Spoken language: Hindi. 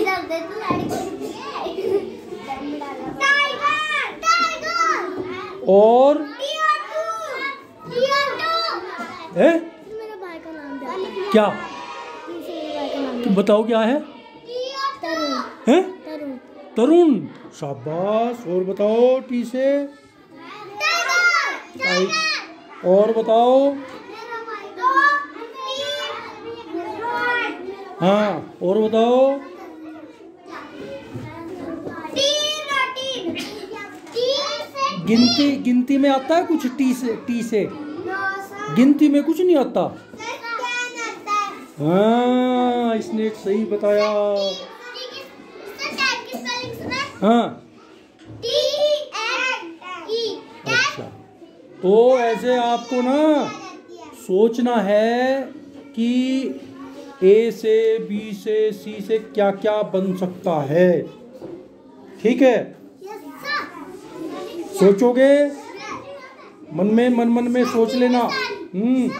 इधर दे तू टाइगर टाइगर और? है? मेरे भाई का नाम क्या? तुम बताओ क्या है? तरुण हैं? तरुण। तरुण शाबाश और बताओ टी से? Tiger tiger. और बताओ? हाँ और बताओ? गिनती गिनती में आता है कुछ टी से टी से? गिनती में कुछ नहीं आता? हाँ इसने सही बताया। हाँ। अच्छा। तो ऐसे आपको ना सोचना है कि ए से बी से सी से क्या क्या बन सकता है। ठीक है? सोचोगे? मन में मन मन में सोच लेना। हम्म।